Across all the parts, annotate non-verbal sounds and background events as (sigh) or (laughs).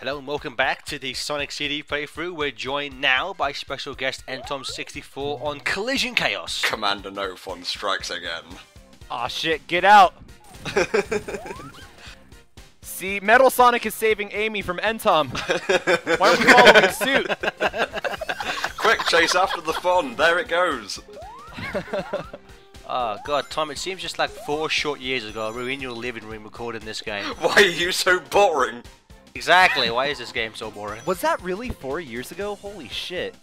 Hello and welcome back to the Sonic CD playthrough. We're joined now by special guest NTom64 on Collision Chaos. Commander No Fun strikes again. Aw shit, get out! (laughs) See, Metal Sonic is saving Amy from NTom. Why aren't we following suit? (laughs) Quick, chase after the fun. There it goes. (laughs) Oh god, Tom, it seems just like four short years ago we were in your living room recording this game. Why are you so boring? Exactly, why is this game so boring? Was that really four years ago? Holy shit.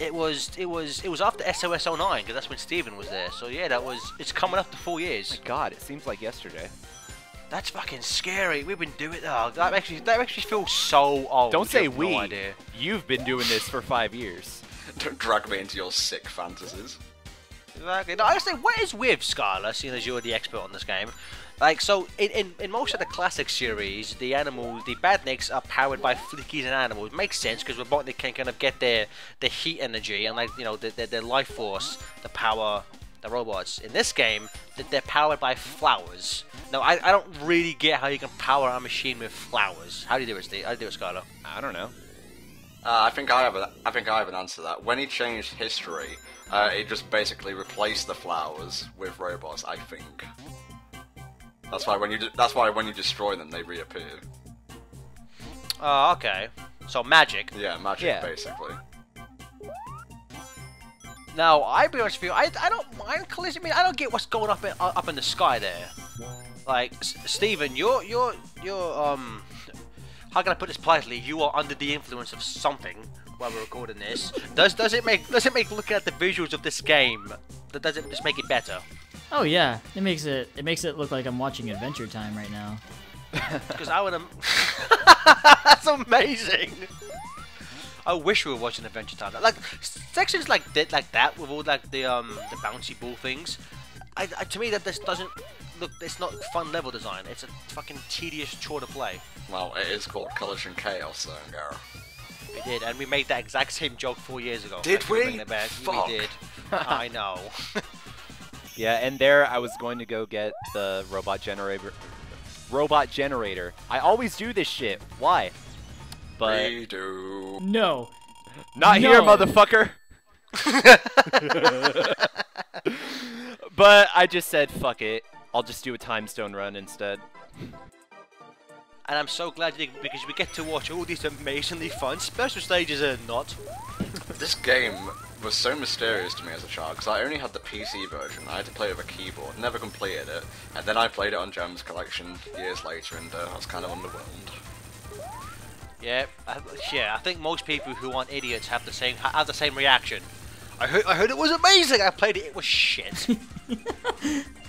It was it was it was after SOS 09 because that's when Steven was there. So yeah, that was it's coming up to 4 years. My God, it seems like yesterday. That's fucking scary. We've been doing oh, that makes me that makes me feel so old. Don't say we. No idea. You've been doing this for five years. Don't drag me into your sick fantasies. Exactly. No, I say, what is with Scarlet, seeing as you're the expert on this game? Like, so, in, in, in most of the classic series, the animals, the badniks are powered by flickies and animals. Makes sense, because Robotnik can kind of get their, their heat energy and, like, you know, their, their, their life force to power the robots. In this game, th- they're powered by flowers. Now, I, I don't really get how you can power a machine with flowers. How do you do it, Steve? How do you do it, Scarlet? I don't know. Uh, I think I have a, I think I have an answer to that. When he changed history, uh, it just basically replaced the flowers with robots. I think. That's why when you de- that's why when you destroy them, they reappear. Oh, okay. So, magic. Yeah, magic Yeah. basically. Now, I be honest with you, I, I don't mind collision. I mean, I don't get what's going up in, uh, up in the sky there. Like, S- Stephen, you're you're you're um, how can I put this politely? You are under the influence of something while we're recording this. Does does it make does it make looking at the visuals of this game? th- Does it just make it better? Oh yeah, it makes it it makes it look like I'm watching Adventure Time right now. (laughs) Because I would have. (laughs) That's amazing. I wish we were watching Adventure Time. Like sections like that, like that, with all like the um the bouncy ball things. I, I to me that this doesn't look. It's not fun level design. It's a fucking tedious chore to play. Well, it is called Collision Chaos, though, Gareth. We did, and we made that exact same joke four years ago. Did Thanks we? bringing it back. Fuck. We did. (laughs) I know. Yeah, and there I was going to go get the robot generator. Robot generator. I always do this shit. Why? But Redo. No, not here, motherfucker. (laughs) (laughs) but I just said fuck it. I'll just do a time stone run instead. And I'm so glad you did because we get to watch all these amazingly fun special stages and not. This game was so mysterious to me as a child because I only had the PC version. I had to play it with a keyboard, never completed it, and then I played it on Gems Collection years later, and uh, I was kind of underwhelmed. Yeah, I, yeah. I think most people who aren't idiots have the same have the same reaction. I heard, I heard it was amazing. I played it. It was shit. (laughs)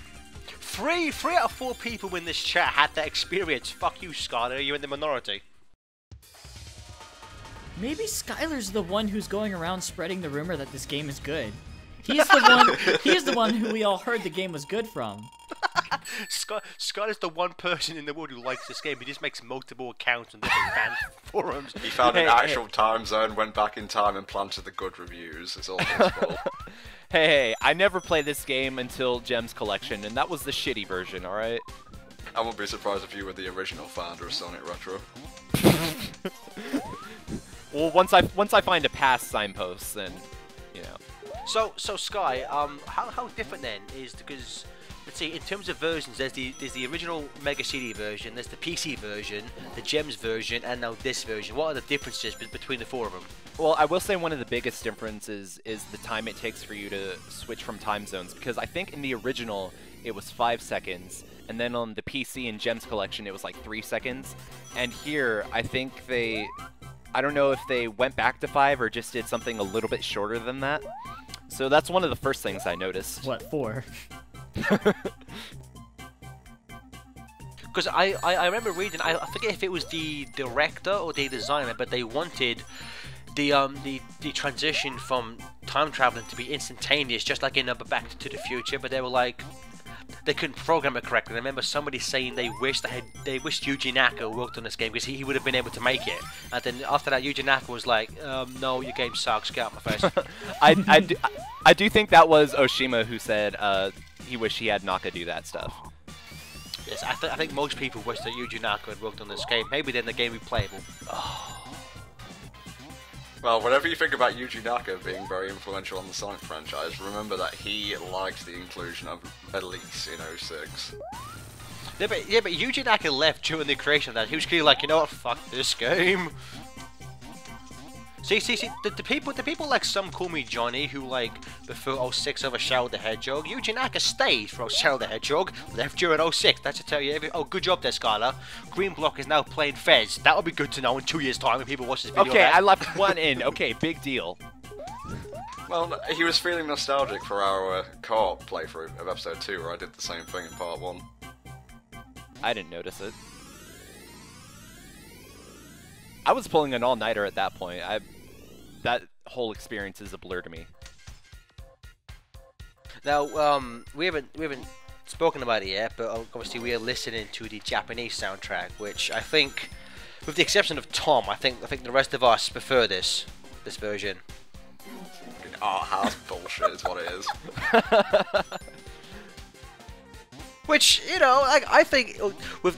three, three out of four people in this chat had that experience. Fuck you, Scarlet. You're in the minority. maybe Skylar's the one who's going around spreading the rumor that this game is good. He's the one. He's the one who we all heard the game was good from. (laughs) Scott, Scott is the one person in the world who likes this game. He just makes multiple accounts on different fan (laughs) forums. He found an actual time zone, went back in time, and planted the good reviews. It's all his (laughs) fault. Hey, hey, I never played this game until Gems Collection, and that was the shitty version, alright? I wouldn't be surprised if you were the original founder of Sonic Retro. (laughs) Well, once I once I find a past signpost, then, you know. So, so Sky, um, how, how different then is because let's see, in terms of versions, there's the there's the original Mega CD version, there's the PC version, the Gems version, and now this version. What are the differences be- between the four of them? Well, I will say one of the biggest differences is the time it takes for you to switch from time zones, because I think in the original it was five seconds, and then on the PC and Gems Collection it was like three seconds, and here I think they, I don't know if they went back to five or just did something a little bit shorter than that. So that's one of the first things I noticed. What for? (laughs) Because I, I, I remember reading, I, I forget if it was the director or the designer, but they wanted the um the, the transition from time traveling to be instantaneous, just like in uh, Back to the Future. But they were like, they couldn't program it correctly. I remember somebody saying they wished they had they wished Yuji Naka worked on this game because he, he would have been able to make it. And then after that, Yuji Naka was like, um, "No, your game sucks. Get out my face." (laughs) I, I, do, I do think that was Oshima who said uh, he wished he had Naka do that stuff. Yes, I, th- I think most people wish that Yuji Naka had worked on this game. Maybe then the game would be playable. (sighs) Well, whatever you think about Yuji Naka being very influential on the Sonic franchise, remember that he liked the inclusion of Elise in 06. Yeah, but, yeah, but Yuji Naka left during the creation of that. He was clearly like, you know what, fuck this game. See, see, see, the, the people, the people like some call me Johnny who like prefer 06 over Shadow the Hedgehog. Yuji Naka stayed for Shadow the Hedgehog, left during 06. That should tell you every. Oh, good job there, Skylar. Green Block is now playing Fez. That would be good to know in two years' time when people watch this video. Okay, back. I left one in. Okay, big deal. Well, he was feeling nostalgic for our uh, co-op playthrough of episode 2, where I did the same thing in part 1. I didn't notice it. I was pulling an all-nighter at that point. I that whole experience is a blur to me. Now, um, we haven't we haven't spoken about it yet, but obviously we are listening to the Japanese soundtrack, which I think, with the exception of Tom, I think I think the rest of us prefer this this version. Fucking art house bullshit is what it is. (laughs) Which you know, like I think with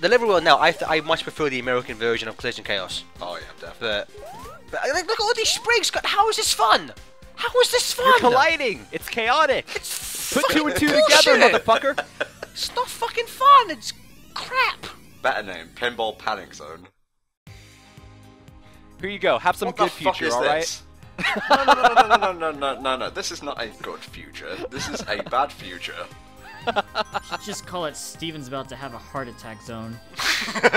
the level we're now, I th- I much prefer the American version of Collision Chaos. Oh yeah, definitely. But but like, look at all these springs. God, How is this fun? How is this fun? You're colliding. It's chaotic. It's Put two and two fucking together, motherfucker. It's not fucking fun. It's crap. Better name, Pinball Panic Zone. Here you go. Have some what good the fuck future, is all right? this? no, no, no, no, no, no, no, no, no, no. This is not a good future. This is a bad future. Just call it Steven's about to have a heart attack zone. (laughs)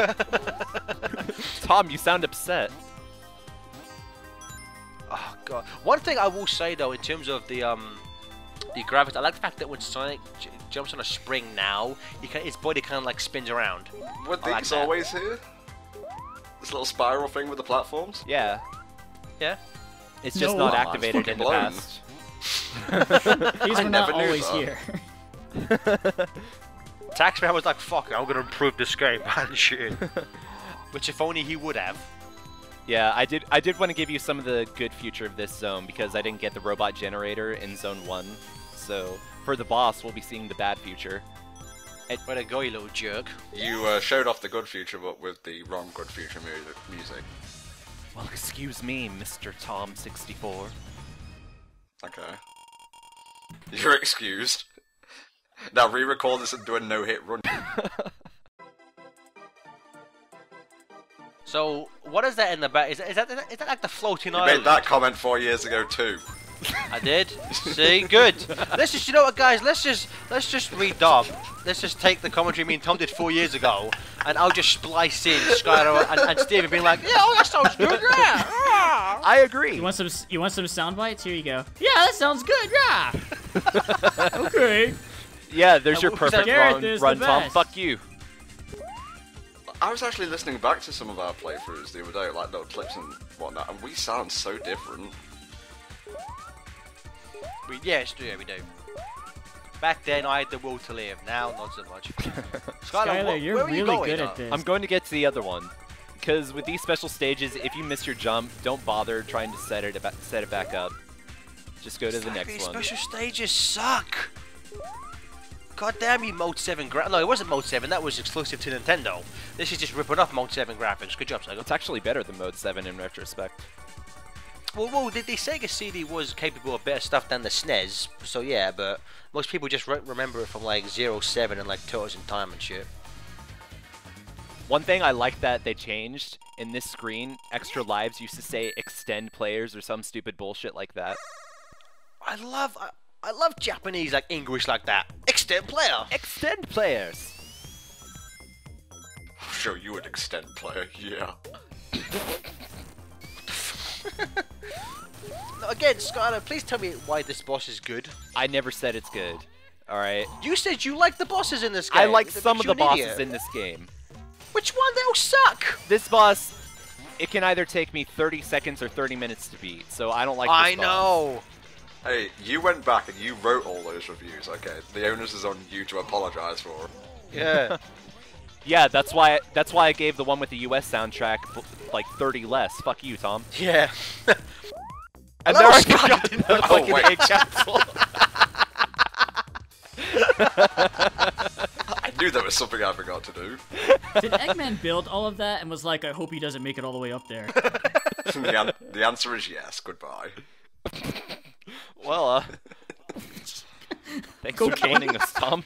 Tom, you sound upset. Oh god. One thing I will say though, in terms of the um, the gravity, I like the fact that when Sonic j- jumps on a spring now, he can, his body kind of like spins around. Were I like always here? This little spiral thing with the platforms? Yeah. Yeah. It's just No. not Oh, activated in the blown. past. (laughs) (laughs) These I not never always that. here. (laughs) Taxman was like, "Fuck, it, I'm gonna improve this game (laughs) and shit." (laughs) Which if only he would have. Yeah, I did. I did want to give you some of the good future of this zone because I didn't get the robot generator in Zone One. So for the boss, we'll be seeing the bad future. Way to go, you little jerk. You uh, showed off the good future, but with the wrong good future mu- music. Well, excuse me, Mr. Tom 64. Okay. You're excused. Now re-record this and do a no-hit run. So what is that in the back? Is that is that, is that like the floating You island? made that comment four years ago too. I did. See, good. Let's just, you know what, guys? Let's just, let's just redub. Let's just take the commentary me and Tom did four years ago, and I'll just splice in Skylar and, and Steven being like, "Yeah, oh, that sounds good, yeah." ah." I agree. You want some? You want some sound bites? Here you go. Yeah, that sounds good. Yeah. (laughs) okay. Yeah, there's your perfect Gareth run, run Tom. best. Fuck you. I was actually listening back to some of our playthroughs the other day, like little clips and whatnot, and we sound so different. We, yes, yeah, we do. Back then, I had the will to live. Now, not so much. (laughs) Skylar, Skylar, what- you're where are you really going, good at this. I'm going to get to the other one. Because with these special stages, if you miss your jump, don't bother trying to set it set it back up. Just go to the Exactly, next one. These Special stages suck. God damn you, Mode 7 gra- No, it wasn't Mode 7. That was exclusive to Nintendo. This is just ripping off Mode 7 graphics. Good job, Sega. It's actually better than Mode 7 in retrospect. Well, well, the, the Sega CD was capable of better stuff than the SNES, so yeah, but most people just re- remember it from like Zero Seven and like Turtles in Time and shit. One thing I like that they changed in this screen, extra lives used to say extend players or some stupid bullshit like that. I love, I, I love Japanese like English like that. Extend player. Extend players! I'll show you an extend player, yeah. (laughs) No, again, Skylar, please tell me why this boss is good. I never said it's good. Alright? You said you like the bosses in this game. I like That some of the bosses idiot. in this game. Which one? They all suck. This boss, it can either take me 30 seconds or 30 minutes to beat, so I don't like I boss. know. Hey, you went back and you wrote all those reviews, okay? The onus is on you to apologize for. Yeah. (laughs) Yeah, that's why that's why I gave the one with the US soundtrack like 30 less. Fuck you, Tom. yeah. (laughs) And Hello, there I Scott. got the Oh, fucking wait. egg capsule. (laughs) I knew there was something I forgot to do. Did Eggman build all of that and was like, I hope he doesn't make it all the way up there? the, an- the answer is yes. Goodbye. Well, uh, (laughs) thanks for joining us, Tom.